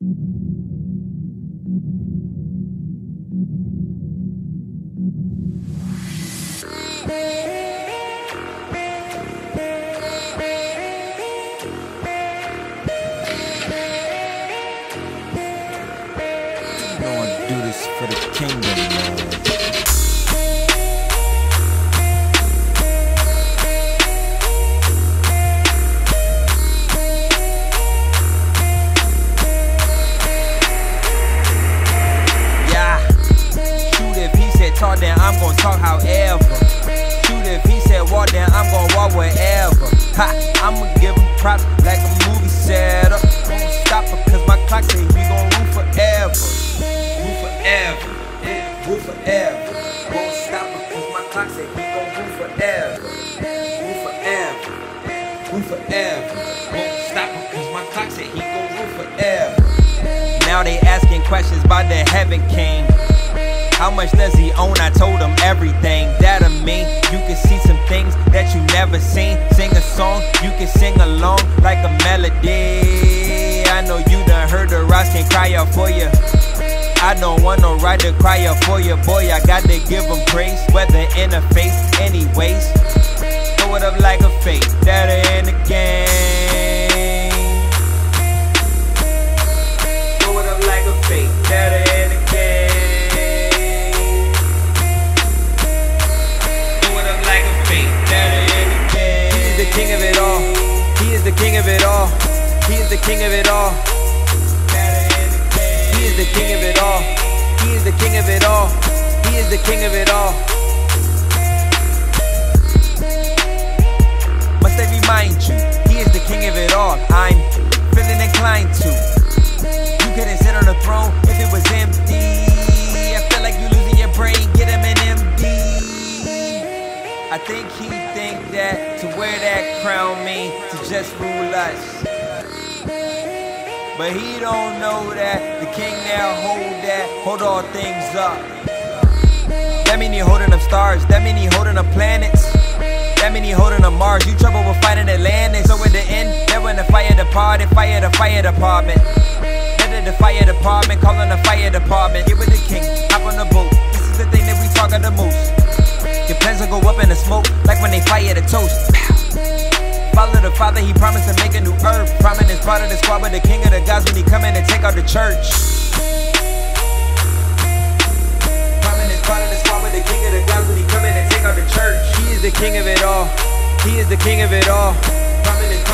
Gonna do this for the kingdom, man. Talk, then I'm gonna talk however. Shoot if he said walk, then I'm gonna walk wherever. Ha, I'ma give him props like a movie setup. Won't stop because my clock say we gon' rule forever. Rule forever. Yeah, rule forever. Won't stop because my clock say we gon' rule forever. Rule forever. Rule forever. Won't stop because my clock say he gon' rule forever. Now they asking questions about the heaven king. How much does he own? I told him everything that I mean. You can see some things that you never seen. Sing a song, you can sing along like a melody. I know you done heard the rocks can cry out for you. I don't want no to cry out for you, boy. I got to give him praise, whether in the face, anyways. The king of it all. He is the king of it all. He is the king of it all. He is the king of it all. He is the king of it all. Must I remind you, he is the king of it all. I'm feeling inclined to. I think he think that to wear that crown mean to just rule us. But he don't know that the king now hold that, hold all things up. That mean he holding up stars, that mean he holding up planets. That mean he holding up Mars. You trouble with fighting Atlantis. So at the end, that when the fire departed, fire the fire department. Headed the fire department, calling the fire department. Like when they fire the toast. Follow the father, he promised to make a new earth. Prominence part of the squad with the king of the gods when he come in and take out the church. Prominence part of the squad with the king of the gods when he come in and take out the church. He is the king of it all. He is the king of it all. Prominence